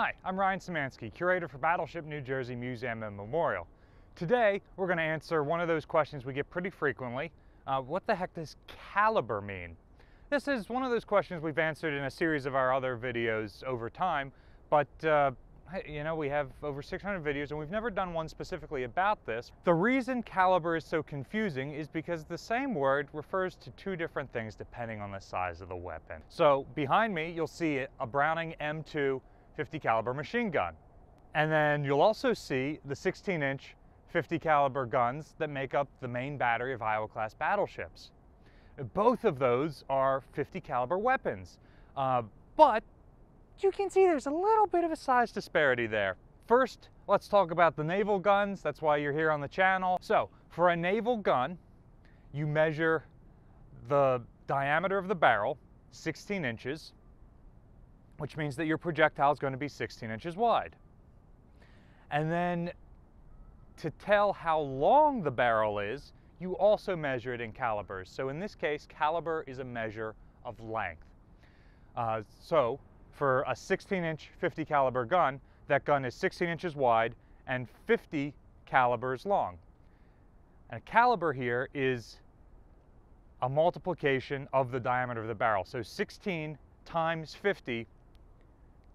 Hi, I'm Ryan Szymanski, curator for Battleship New Jersey Museum and Memorial. Today, we're going to answer one of those questions we get pretty frequently. Uh, what the heck does caliber mean? This is one of those questions we've answered in a series of our other videos over time, but uh, you know, we have over 600 videos and we've never done one specifically about this. The reason caliber is so confusing is because the same word refers to two different things depending on the size of the weapon. So behind me, you'll see a Browning M2 50 caliber machine gun. And then you'll also see the 16 inch 50 caliber guns that make up the main battery of Iowa class battleships. Both of those are 50 caliber weapons, uh, but you can see there's a little bit of a size disparity there. First, let's talk about the naval guns. That's why you're here on the channel. So for a naval gun, you measure the diameter of the barrel, 16 inches, which means that your projectile is going to be 16 inches wide. And then to tell how long the barrel is, you also measure it in calibers. So in this case, caliber is a measure of length. Uh, so for a 16 inch 50 caliber gun, that gun is 16 inches wide and 50 calibers long. And a caliber here is a multiplication of the diameter of the barrel. So 16 times 50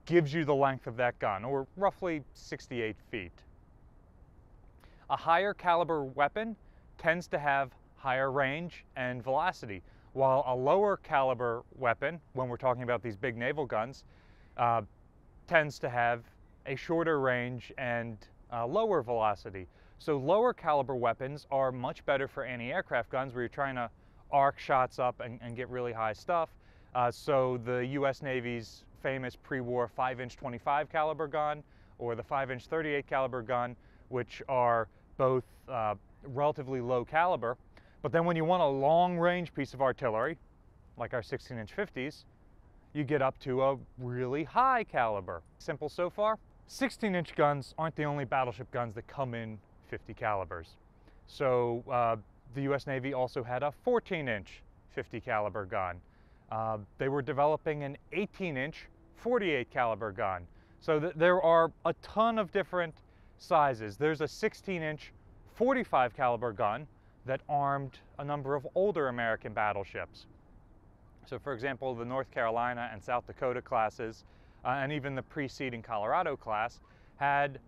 gives you the length of that gun, or roughly 68 feet. A higher caliber weapon tends to have higher range and velocity, while a lower caliber weapon, when we're talking about these big naval guns, uh, tends to have a shorter range and uh, lower velocity. So lower caliber weapons are much better for anti-aircraft guns where you're trying to arc shots up and, and get really high stuff. Uh, so the U.S. Navy's famous pre-war 5-inch 25 caliber gun or the 5-inch 38 caliber gun, which are both uh, relatively low caliber. But then when you want a long-range piece of artillery, like our 16-inch 50s, you get up to a really high caliber. Simple so far? 16-inch guns aren't the only battleship guns that come in 50 calibers. So uh, the U.S. Navy also had a 14-inch 50 caliber gun. Uh, they were developing an 18-inch 48 caliber gun. So th there are a ton of different sizes. There's a 16 inch 45 caliber gun that armed a number of older American battleships. So for example, the North Carolina and South Dakota classes, uh, and even the preceding Colorado class, had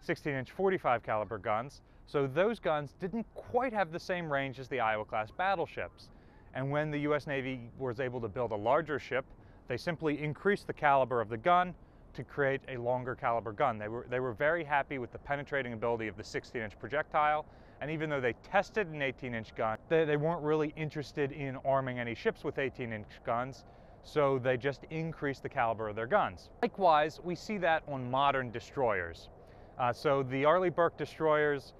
16 inch 45 caliber guns. So those guns didn't quite have the same range as the Iowa class battleships. And when the US Navy was able to build a larger ship they simply increased the caliber of the gun to create a longer caliber gun. They were, they were very happy with the penetrating ability of the 16 inch projectile, and even though they tested an 18 inch gun, they, they weren't really interested in arming any ships with 18 inch guns, so they just increased the caliber of their guns. Likewise, we see that on modern destroyers. Uh, so the Arleigh Burke destroyers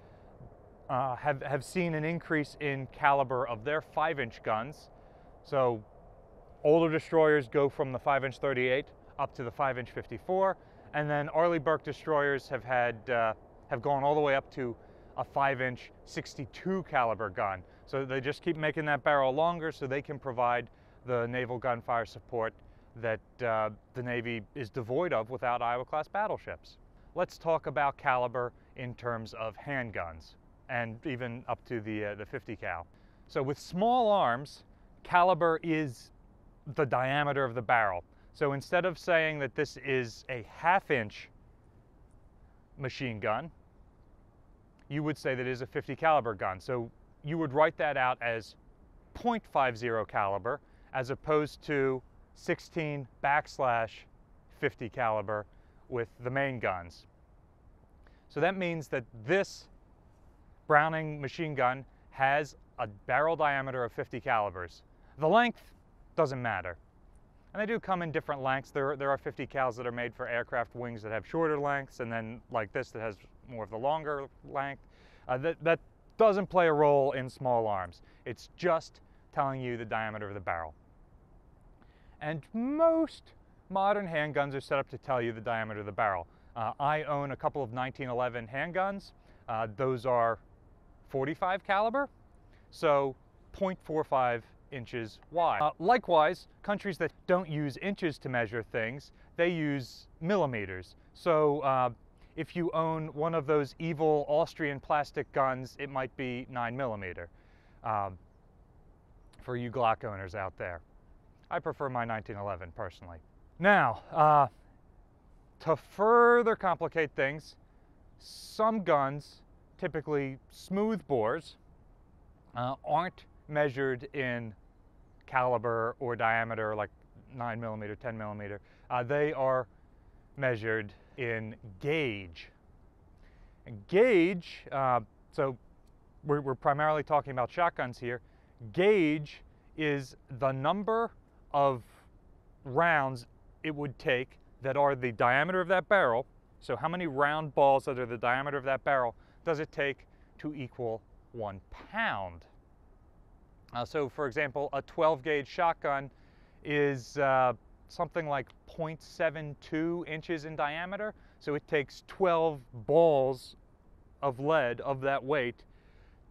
uh, have, have seen an increase in caliber of their 5 inch guns. So Older destroyers go from the 5 inch 38 up to the 5 inch 54, and then Arleigh Burke destroyers have had uh, have gone all the way up to a 5 inch 62 caliber gun. So they just keep making that barrel longer so they can provide the naval gunfire support that uh, the Navy is devoid of without Iowa class battleships. Let's talk about caliber in terms of handguns and even up to the, uh, the 50 cal. So with small arms, caliber is the diameter of the barrel. So instead of saying that this is a half inch machine gun, you would say that it is a 50 caliber gun. So you would write that out as 0.50 caliber as opposed to 16 backslash 50 caliber with the main guns. So that means that this Browning machine gun has a barrel diameter of 50 calibers. The length doesn't matter. And they do come in different lengths. There, there are 50 cals that are made for aircraft wings that have shorter lengths, and then like this that has more of the longer length. Uh, that, that doesn't play a role in small arms. It's just telling you the diameter of the barrel. And most modern handguns are set up to tell you the diameter of the barrel. Uh, I own a couple of 1911 handguns. Uh, those are 45 caliber, so 0.45 inches wide. Uh, likewise, countries that don't use inches to measure things, they use millimeters. So uh, if you own one of those evil Austrian plastic guns, it might be 9 millimeter um, for you Glock owners out there. I prefer my 1911 personally. Now, uh, to further complicate things, some guns, typically smooth bores, uh, aren't measured in caliber or diameter like 9 millimeter, 10 millimeter. Uh, they are measured in gauge. Gauge, uh, so we're, we're primarily talking about shotguns here. Gauge is the number of rounds it would take that are the diameter of that barrel. So how many round balls that are the diameter of that barrel does it take to equal one pound? Uh, so for example, a 12 gauge shotgun is uh, something like 0.72 inches in diameter. So it takes 12 balls of lead of that weight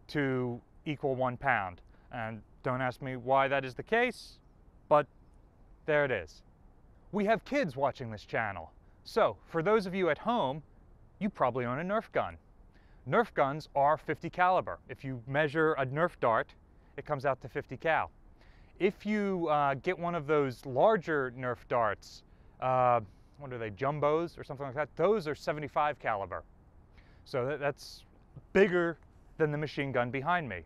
to equal one pound. And don't ask me why that is the case, but there it is. We have kids watching this channel. So for those of you at home, you probably own a Nerf gun. Nerf guns are 50 caliber. If you measure a Nerf dart, it comes out to 50 cal. If you uh, get one of those larger Nerf darts, uh, what are they, jumbos or something like that, those are 75 caliber. So that, that's bigger than the machine gun behind me.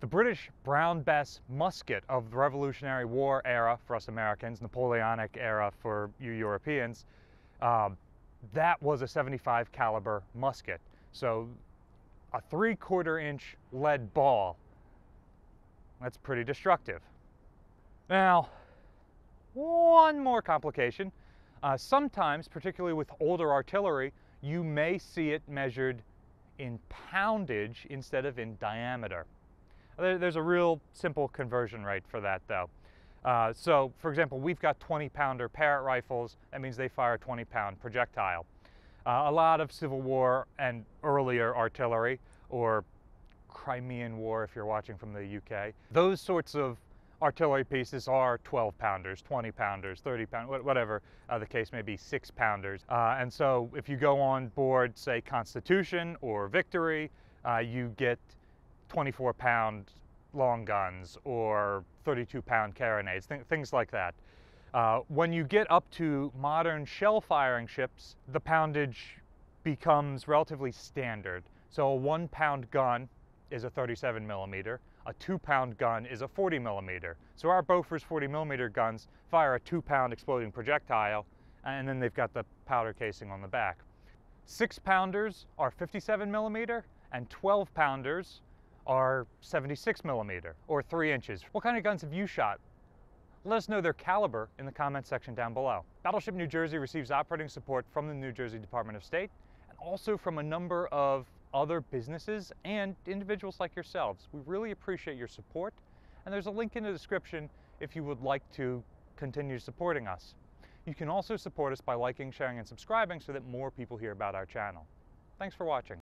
The British Brown Bess musket of the Revolutionary War era for us Americans, Napoleonic era for you Europeans, uh, that was a 75 caliber musket. So a three quarter inch lead ball, that's pretty destructive. Now, one more complication. Uh, sometimes, particularly with older artillery, you may see it measured in poundage instead of in diameter. There's a real simple conversion rate for that though. Uh, so for example, we've got 20 pounder Parrott rifles. That means they fire a 20 pound projectile. Uh, a lot of Civil War and earlier artillery or Crimean War if you're watching from the UK. Those sorts of artillery pieces are 12 pounders, 20 pounders, 30 pounders, whatever uh, the case may be, six pounders. Uh, and so if you go on board, say Constitution or Victory, uh, you get 24 pound long guns or 32 pound carronades, th things like that. Uh, when you get up to modern shell firing ships, the poundage becomes relatively standard. So a one pound gun is a 37 millimeter, a two pound gun is a 40 millimeter. So our Bofors 40 millimeter guns fire a two pound exploding projectile and then they've got the powder casing on the back. Six pounders are 57 millimeter and 12 pounders are 76 millimeter or three inches. What kind of guns have you shot? Let us know their caliber in the comments section down below. Battleship New Jersey receives operating support from the New Jersey Department of State and also from a number of other businesses and individuals like yourselves. We really appreciate your support and there's a link in the description if you would like to continue supporting us. You can also support us by liking, sharing, and subscribing so that more people hear about our channel. Thanks for watching.